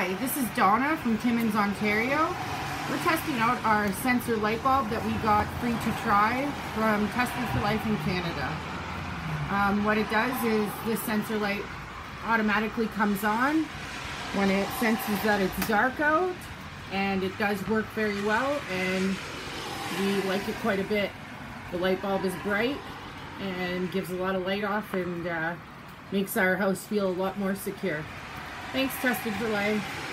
Hi, this is Dawna from Timmins, Ontario. We're testing out our sensor light bulb that we got free to try from Testers for Life in Canada. Um, what it does is this sensor light automatically comes on when it senses that it's dark out and it does work very well and we like it quite a bit. The light bulb is bright and gives a lot of light off and uh, makes our house feel a lot more secure. Thanks, Tested Life.